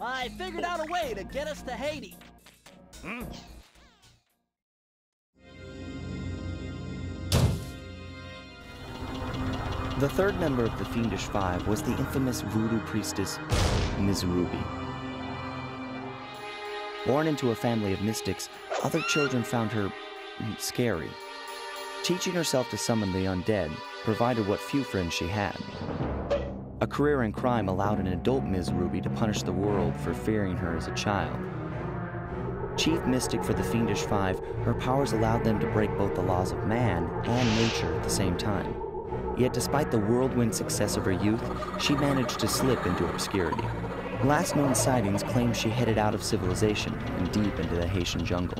I figured out a way to get us to Haiti. The third member of the Fiendish Five was the infamous voodoo priestess, Ms. Ruby. Born into a family of mystics, other children found her mm, scary. Teaching herself to summon the undead provided what few friends she had. A career in crime allowed an adult Ms. Ruby to punish the world for fearing her as a child. Chief mystic for the Fiendish Five, her powers allowed them to break both the laws of man and nature at the same time. Yet despite the whirlwind success of her youth, she managed to slip into obscurity. Last known sightings claim she headed out of civilization and deep into the Haitian jungle.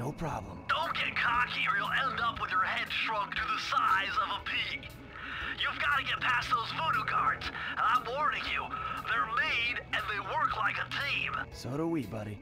No problem. Don't get cocky or you'll end up with your head shrunk to the size of a pea. You've got to get past those voodoo guards, and I'm warning you, they're mean and they work like a team. So do we, buddy.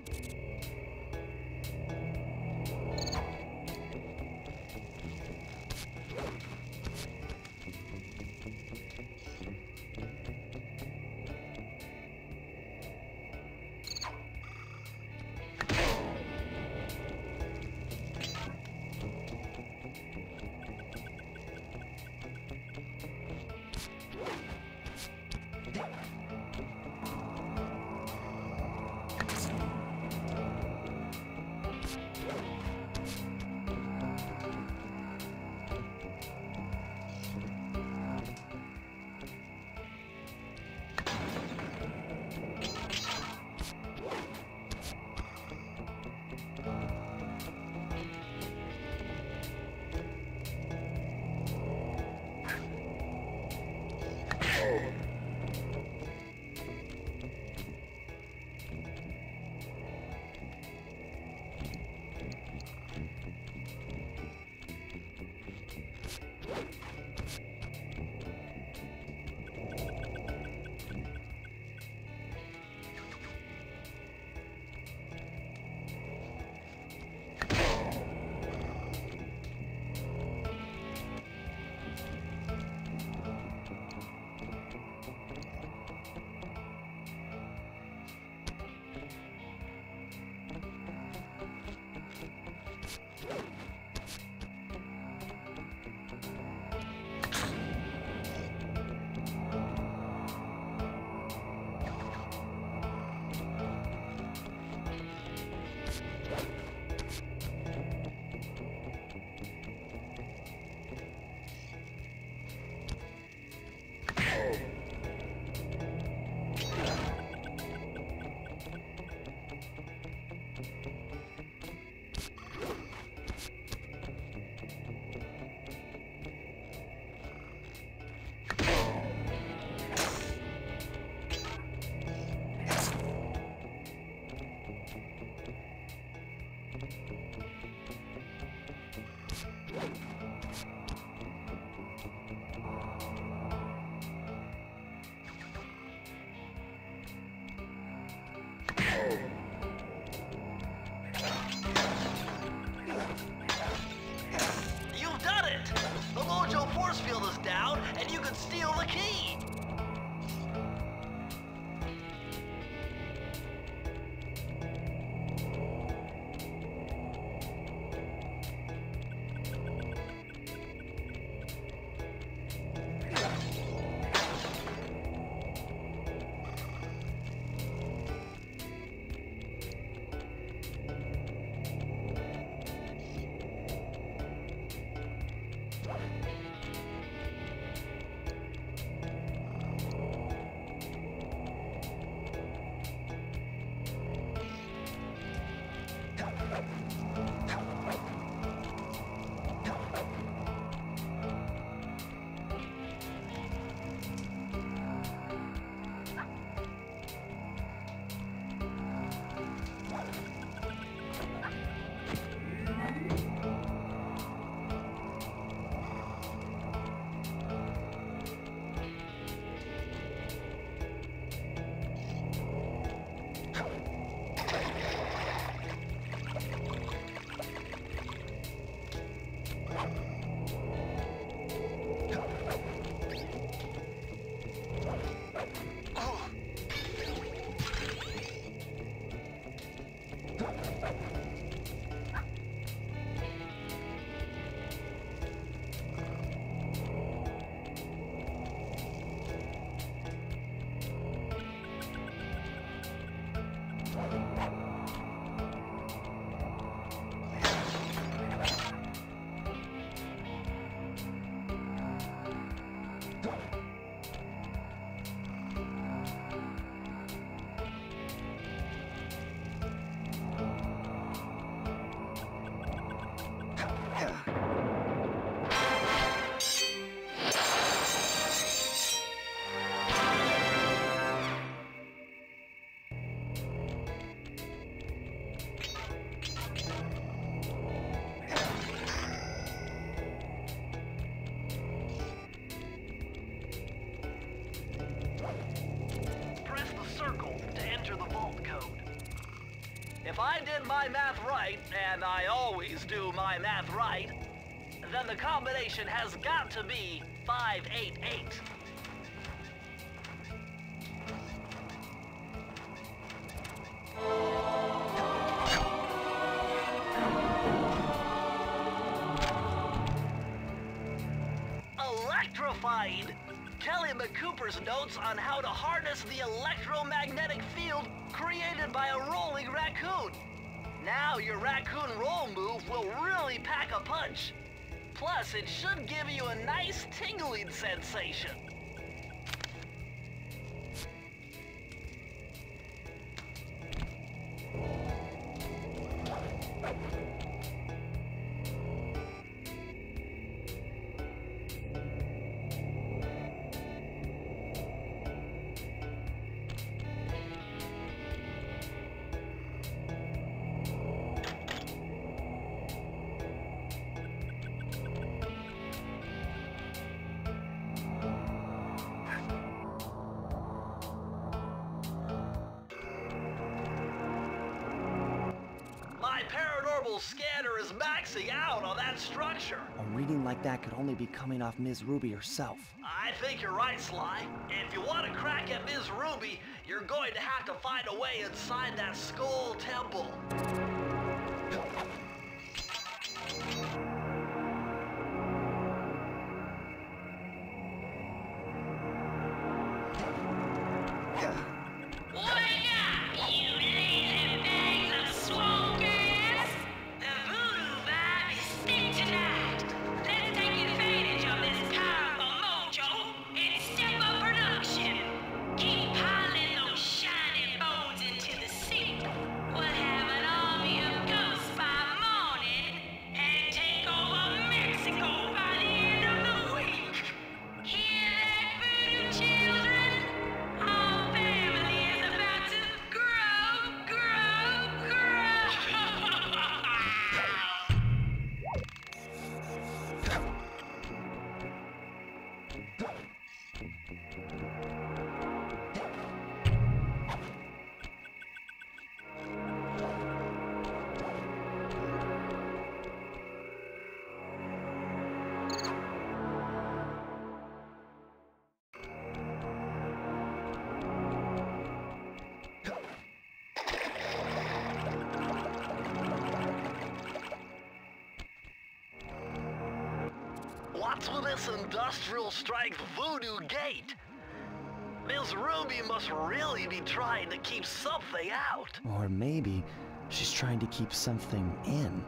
Right, and I always do my math right, then the combination has got to be 588. Electrified! Kelly McCooper's notes on how to harness the electromagnetic field created by a rolling raccoon. Now your raccoon roll move will really pack a punch. Plus, it should give you a nice tingling sensation. Scanner is maxing out on that structure. A reading like that could only be coming off Ms. Ruby herself. I think you're right, Sly. If you want to crack at Ms. Ruby, you're going to have to find a way inside that skull temple. With this industrial strike voodoo gate? Ms. Ruby must really be trying to keep something out. Or maybe she's trying to keep something in.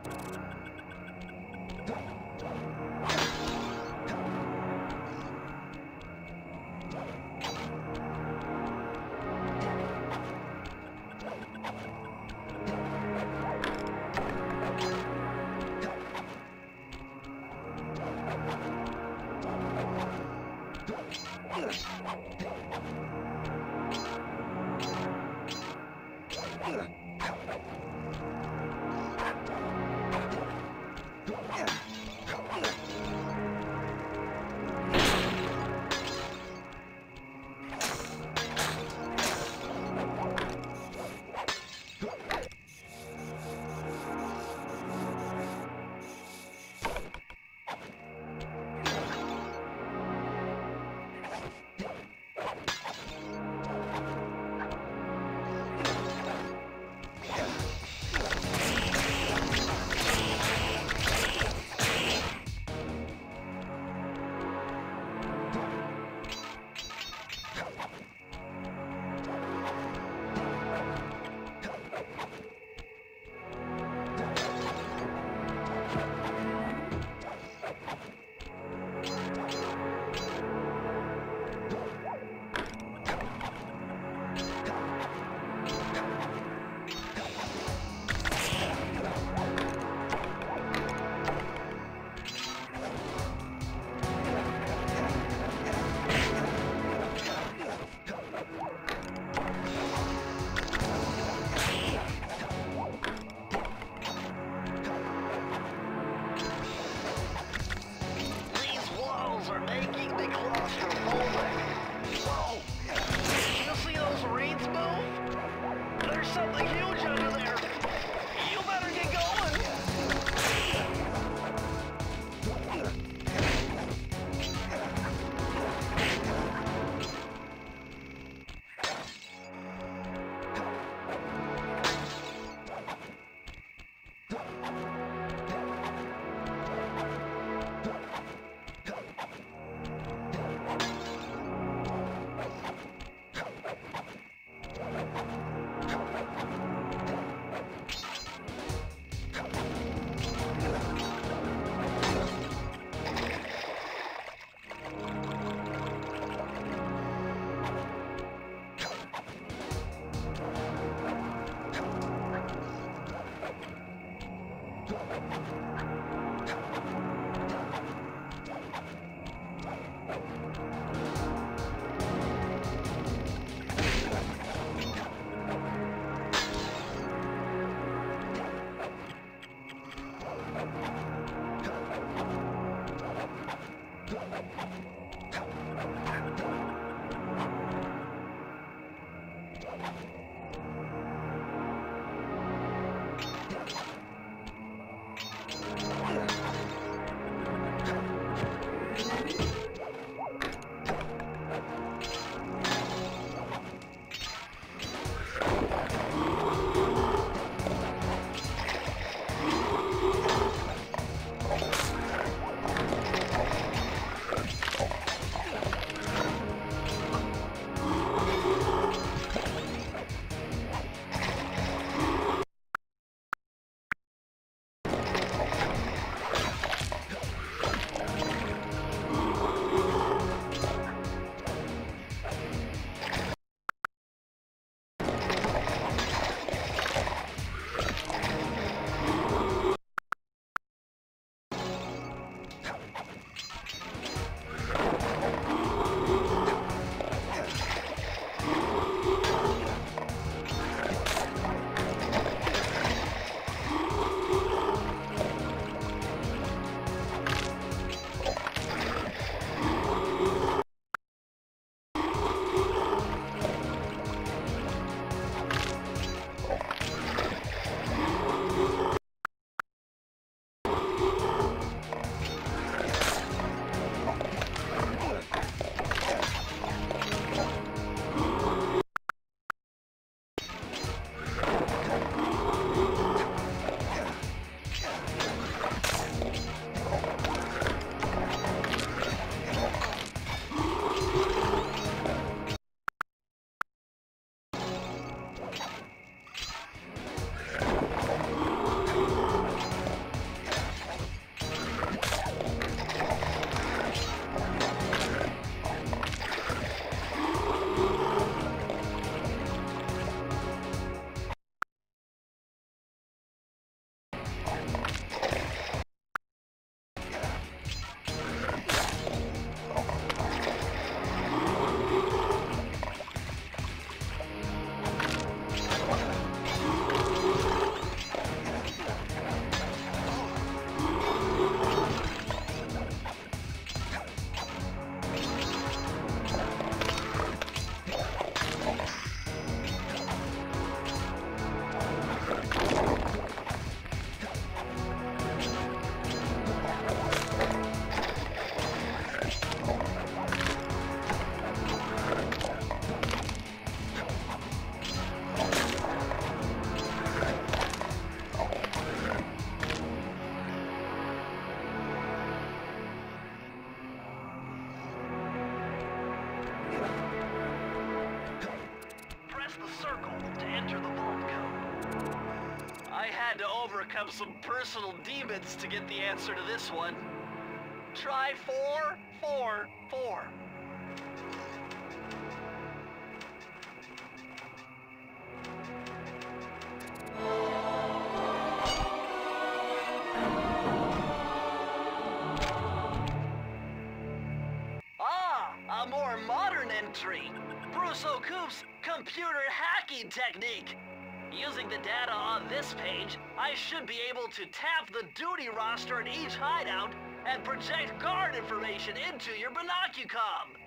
There's something huge under there. Overcome some personal demons to get the answer to this one. Try four, four, four. Ah, a more modern entry. Bruce O'Coop's computer hacking technique. Using the data on this page, I should be able to tap the duty roster in each hideout and project guard information into your binocucom.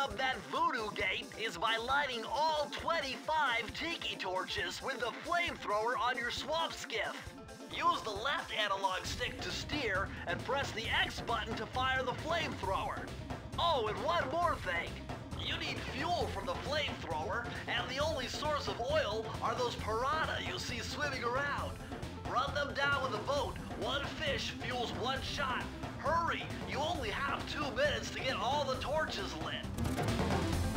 Up that voodoo gate is by lighting all 25 tiki torches with the flamethrower on your swamp skiff. Use the left analog stick to steer and press the X button to fire the flamethrower. Oh, and one more thing. You need fuel from the flamethrower, and the only source of oil are those piranha you see swimming around. Run them down with a boat. One fish fuels one shot. Hurry! You only have two minutes to get all the torches lit.